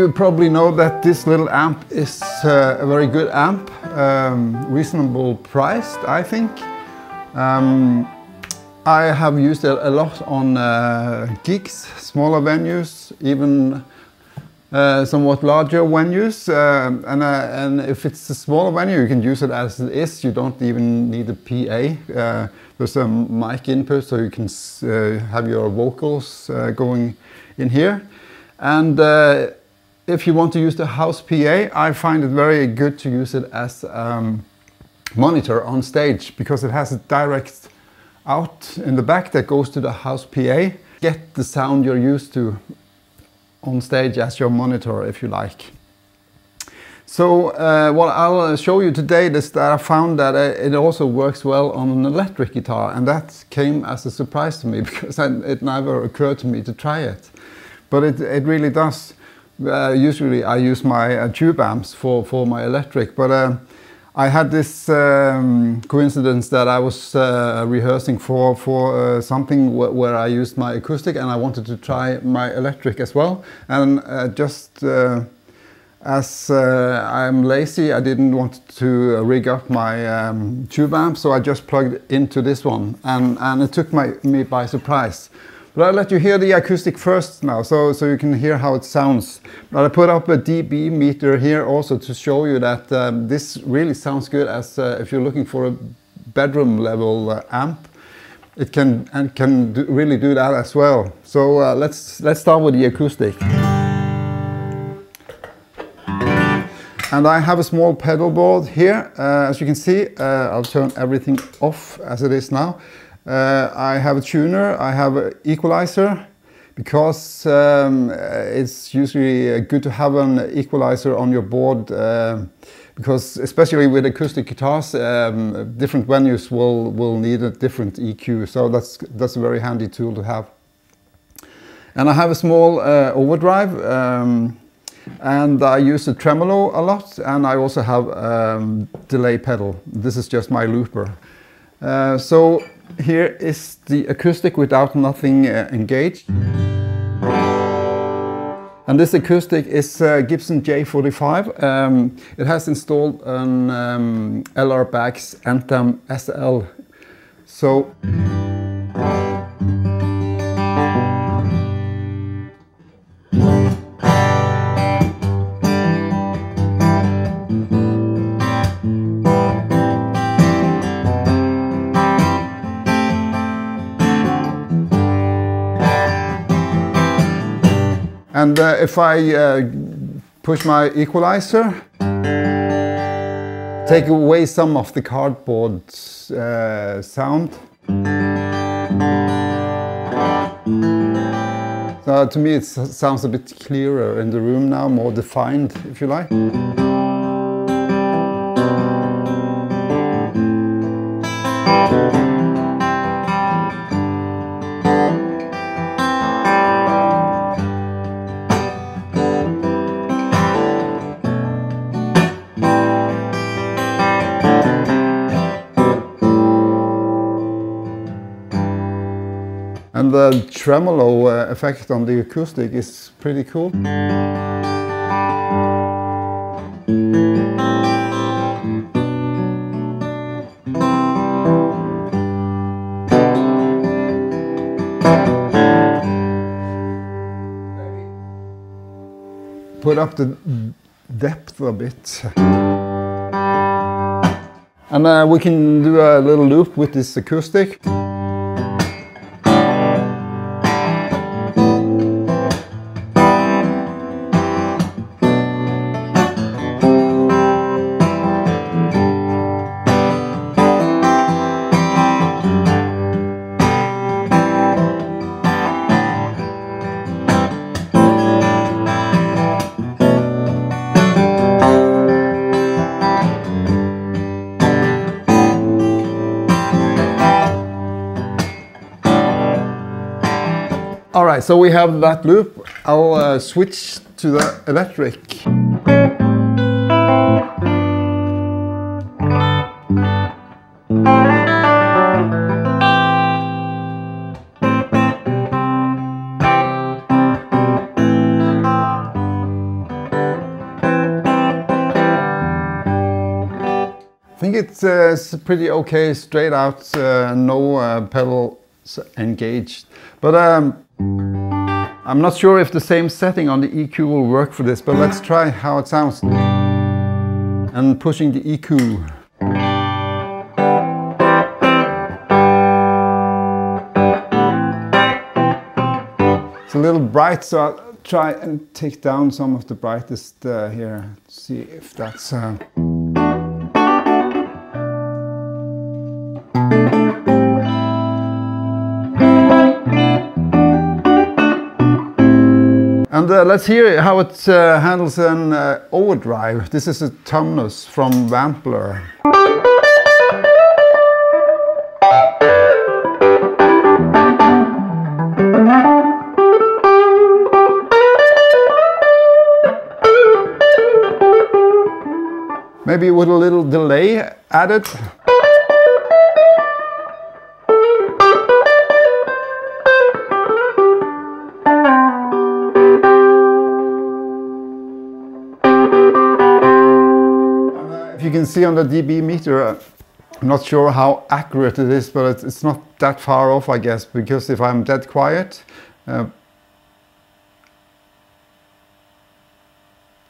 Um, you probably know that this little amp is uh, a very good amp, um, reasonable priced, I think. Um, I have used it a lot on uh, gigs, smaller venues, even uh, somewhat larger venues. Uh, and, uh, and if it's a smaller venue, you can use it as it is. You don't even need a PA. Uh, there's a mic input, so you can uh, have your vocals going in here. And if you want to use the house PA, I find it very good to use it as um, monitor on stage because it has a direct out in the back that goes to the house PA. Get the sound you're used to on stage as your monitor if you like. So uh, what I'll show you today is that I found that uh, it also works well on an electric guitar and that came as a surprise to me because it never occurred to me to try it. But it, it really does. Uh, usually I use my uh, tube amps for, for my electric, but uh, I had this um, coincidence that I was uh, rehearsing for, for uh, something wh where I used my acoustic and I wanted to try my electric as well. And uh, just as I'm lazy, I didn't want to rig up my um, tube amp, so I just plugged into this one and, and it took my, me by surprise. But I'll let you hear the acoustic first now, so, so you can hear how it sounds. But I put up a dB meter here also to show you that um, this really sounds good as uh, if you're looking for a bedroom level uh, amp. It can and can do, really do that as well. So uh, let's let's start with the acoustic. And I have a small pedal board here. Uh, as you can see, uh, I'll turn everything off as it is now. Uh, I have a tuner, I have an equalizer, because um, it's usually uh, good to have an equalizer on your board uh, because especially with acoustic guitars um, different venues will will need a different EQ so that's that's a very handy tool to have. And I have a small uh, overdrive um, and I use the tremolo a lot and I also have um, delay pedal. This is just my looper. Uh, so here is the acoustic without nothing uh, engaged. And this acoustic is uh, Gibson J45. Um, it has installed an um, LR Baggs Anthem SL. So And uh, if I uh, push my equalizer, take away some of the cardboard uh, sound. So to me it sounds a bit clearer in the room now, more defined if you like. And the tremolo uh, effect on the acoustic is pretty cool. Put up the depth a bit. And uh, we can do a little loop with this acoustic. All right, so we have that loop. I'll uh, switch to the electric. I think it's, uh, it's pretty okay, straight out, uh, no uh, pedal engaged. But um, I'm not sure if the same setting on the EQ will work for this, but let's try how it sounds. And pushing the EQ. It's a little bright, so I'll try and take down some of the brightest uh, here. See if that's... Uh... And uh, let's hear how it uh, handles an uh, overdrive. This is a Tumnus from Wampler. Maybe with a little delay added. Can see on the dB meter, uh, I'm not sure how accurate it is, but it's, not that far off, I guess, because if I'm dead quiet, uh,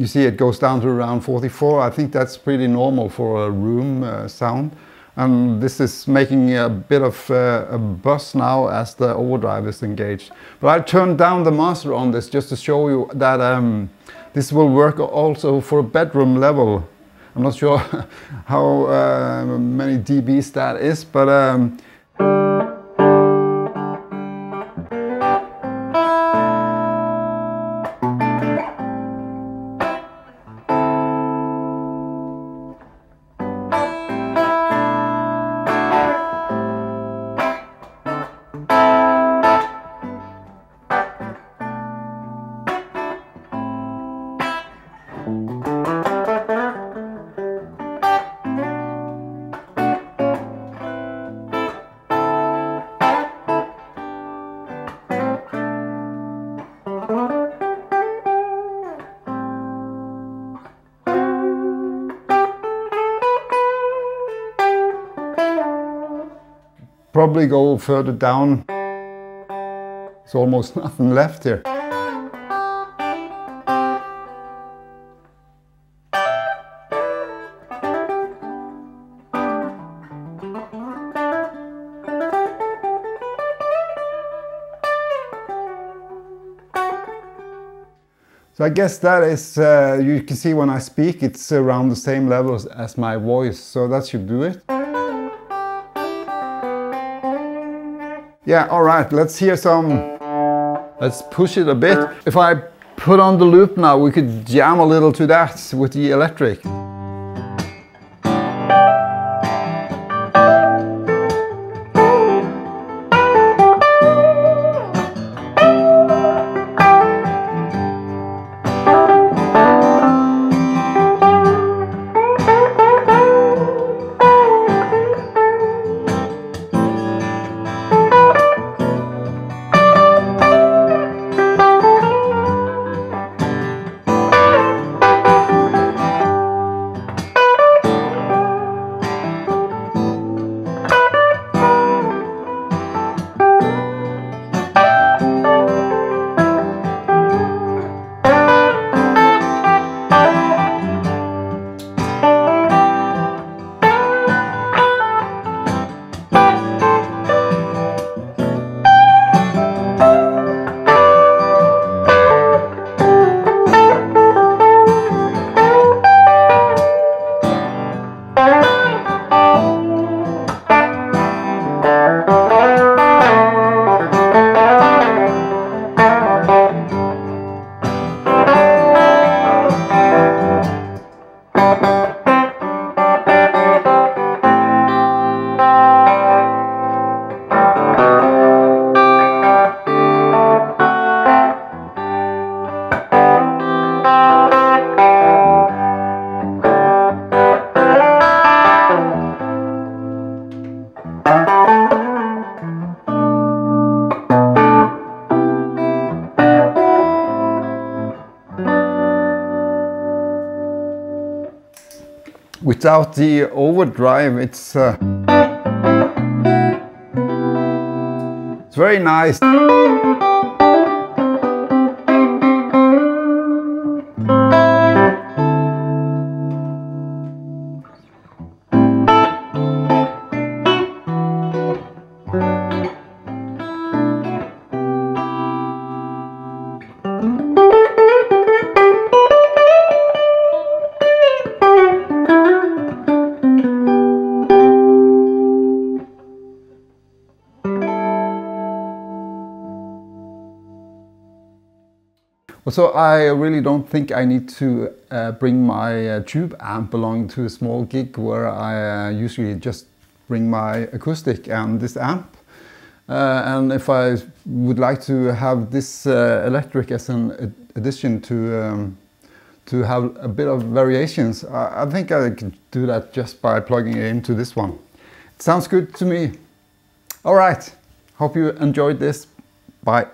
You see it goes down to around 44. I think that's pretty normal for a room uh, sound. And this is making a bit of uh, a buzz now as the overdrive is engaged. But I turned down the master on this just to show you that um, this will work also for a bedroom level. I'm not sure how uh, many dBs that is, but um, probably go further down. There's almost nothing left here. So I guess that is, uh, you can see when I speak, it's around the same levels as my voice, so that should do it. Yeah, all right, let's hear some, let's push it a bit. If I put on the loop now, we could jam a little to that with the electric. Without the overdrive. It's uh, it's very nice. So I really don't think I need to uh, bring my uh, tube amp along to a small gig where I uh, usually just bring my acoustic and this amp. Uh, and if I would like to have this uh, electric as an addition to um, to have a bit of variations, I, I think I could do that just by plugging it into this one. It sounds good to me. All right, hope you enjoyed this. Bye.